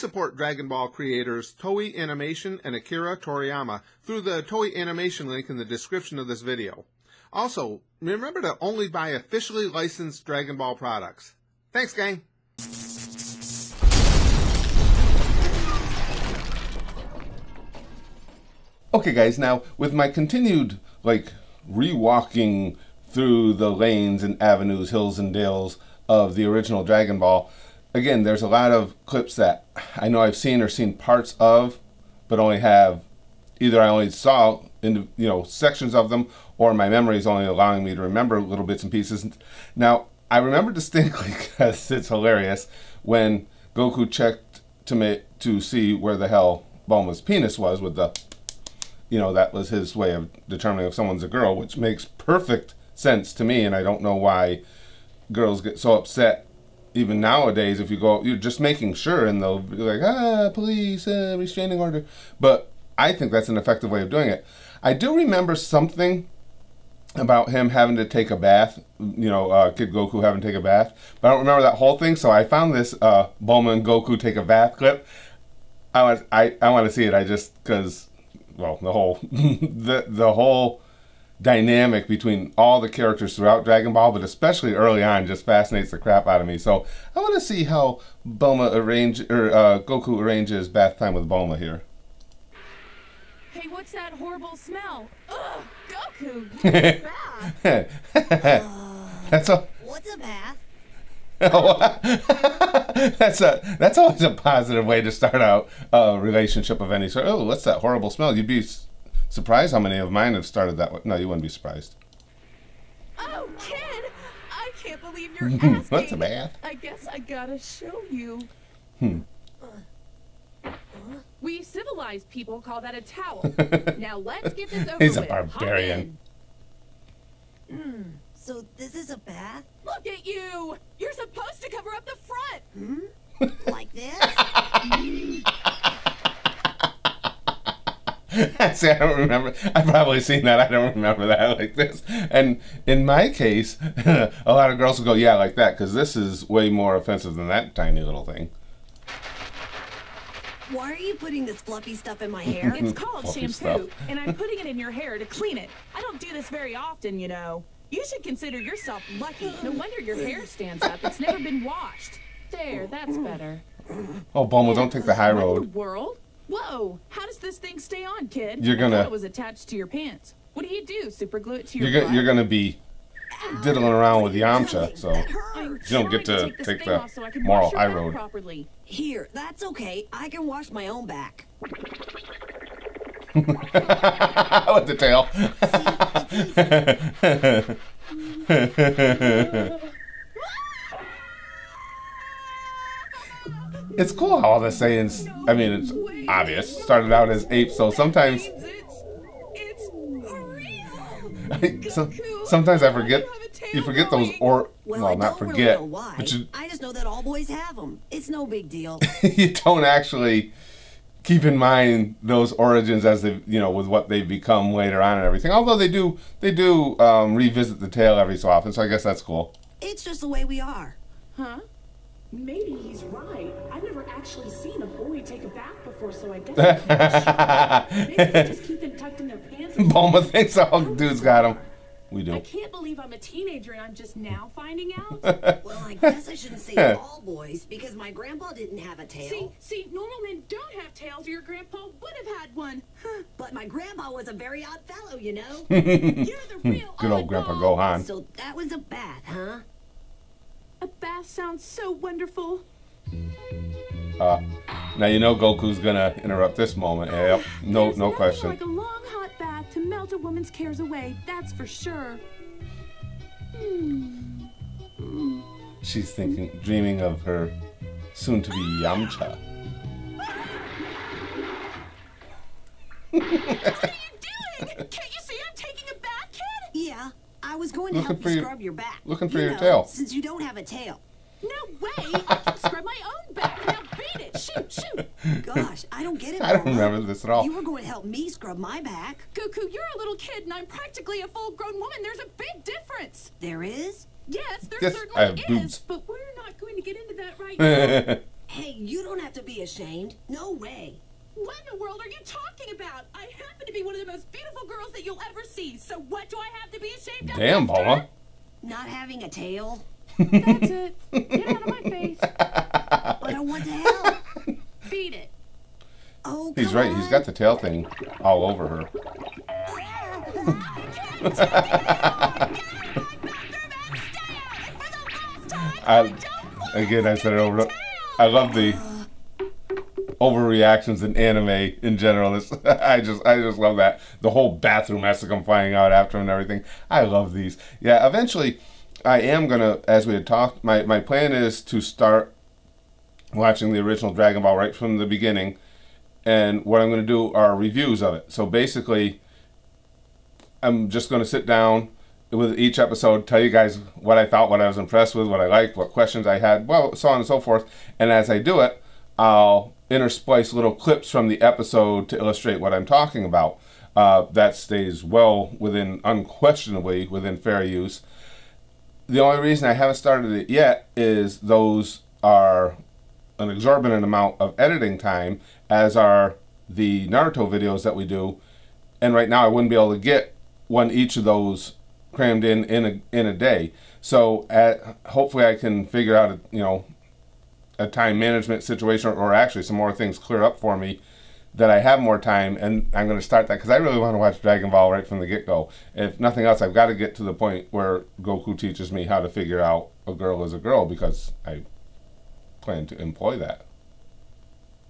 support Dragon Ball creators Toei Animation and Akira Toriyama through the Toei Animation link in the description of this video. Also, remember to only buy officially licensed Dragon Ball products. Thanks, gang! Okay, guys, now with my continued, like, rewalking through the lanes and avenues, hills and dales of the original Dragon Ball, again, there's a lot of clips that I know I've seen or seen parts of, but only have either I only saw in you know sections of them, or my memory is only allowing me to remember little bits and pieces. Now I remember distinctly because it's hilarious when Goku checked to make to see where the hell Bulma's penis was with the you know that was his way of determining if someone's a girl, which makes perfect sense to me, and I don't know why girls get so upset even nowadays if you go you're just making sure and they'll be like ah police uh, restraining order. But i think that's an effective way of doing it. I do remember something about him having to take a bath you know uh, kid goku having to take a bath but i don't remember that whole thing so i found this uh bulma and goku take a bath clip. I want i, I want to see it i just because well the whole the the whole dynamic between all the characters throughout Dragon Ball, but especially early on, just fascinates the crap out of me. So I want to see how Bulma arrange or uh, Goku arranges bath time with Bulma here. Hey, what's that horrible smell? Ugh, Goku. that's a. What's a bath? that's a that's always a positive way to start out a relationship of any sort. Oh, what's that horrible smell? You'd be surprised how many of mine have started that way. No, you wouldn't be surprised. Oh, kid! I can't believe you're asking. What's a bath? I guess I gotta show you. Hmm. We civilized people call that a towel. now let's get this over He's a with. barbarian. Hmm. So this is a bath? Look at you! You're supposed to cover up the front! Hmm? like this? See, I don't remember. I've probably seen that. I don't remember that like this. And in my case, a lot of girls will go, yeah, like that, because this is way more offensive than that tiny little thing. Why are you putting this fluffy stuff in my hair? It's called Fluffy shampoo, and I'm putting it in your hair to clean it. I don't do this very often, you know. You should consider yourself lucky. No wonder your hair stands up. It's never been washed. There, that's better. Oh, Bulma, don't take the high What in road. the world? Whoa! How does this thing stay on, kid? You're gonna- it was attached to your pants. What do you do? Super glue it to your You're, go- butt? you're going to be diddling around with Yamcha, so That I'm hurts. you don't get trying to this take the so I can moral wash your high road. Properly. Here, that's okay. I can wash my own back. with the tail. it's cool how all the Saiyans, I mean, it's obvious, started out as apes, so sometimes It's, it's so, sometimes I forget, you forget those, or, Well, well, I not don't really forget, but you, I just know that all boys have them. It's no big deal. you don't actually keep in mind those origins as they you know with what they've become later on and everything although they do they do um, revisit the tail every so often so i guess that's cool it's just the way we are. Huh? Maybe he's right. I've never actually seen a boy take a bath before, so I guess I'm not sure. Maybe they just keep them tucked in their pants. or bulma thinks all dudes got them we do. I can't believe I'm a teenager and I'm just now finding out. Well, I guess I shouldn't say all boys because my grandpa didn't have a tail. see, see, normal men don't have tails, or your grandpa would have had one. Huh. But my grandpa was a very odd fellow, you know. You're the real good old grandpa gohan so that was a bath, huh? A bath sounds so wonderful. uh, now you know goku's gonna interrupt this moment yep no There's no question Like a long hot bath to melt a woman's cares away. That's for sure. she's thinking dreaming of her soon to be yamcha What are you doing? Can't you see I'm taking a bath, kid? Yeah, I was going to Looking help for you your- scrub your back. looking for You your know, tail. Since you don't have a tail. No way! I can scrub my own back. Now beat it. Shoot, shoot. Gosh, I don't get it. i don't Mama. remember this at all You were going to help me scrub my back. Goku, you're a little kid and I'm practically a full-grown woman. There's a big difference. There is? Yes, there Yes, certainly I have is. boobs. But we're not going to get into that right now. Hey, you don't have have to be ashamed. No way. What in the world are you talking about? I happen to be one of the most beautiful girls that you'll ever see. So what do I have to be ashamed of? Damn, Paula. Not having a tail. That's it. Get out of my face. But I want to help. Beat it. Oh, He's come right. He's got the tail thing all over her. I, again, I said it over. I love the overreactions in anime in general. It's, I just, I just love that. The whole bathroom has to come flying out after and everything. I love these. Yeah, eventually, I am gonna, as we had talked. My my plan is to start watching the original Dragon Ball right from the beginning, and what I'm gonna do are reviews of it. So basically, I'm just going to sit down with each episode, tell you guys what I thought, what I was impressed with, what I liked, what questions I had, well, so on and so forth. And as I do it, I'll intersplice little clips from the episode to illustrate what I'm talking about. Uh, that stays well within, unquestionably, within fair use. The only reason I haven't started it yet is those are an exorbitant amount of editing time, as are the Naruto videos that we do and right now I wouldn't be able to get one each of those crammed in in a in a day. So at, hopefully I can figure out a, you know a time management situation or, or actually some more things clear up for me that I have more time and I'm going to start that because I really want to watch Dragon Ball right from the get go. If nothing else, I've got to get to the point where Goku teaches me how to figure out a girl is a girl because I plan to employ that.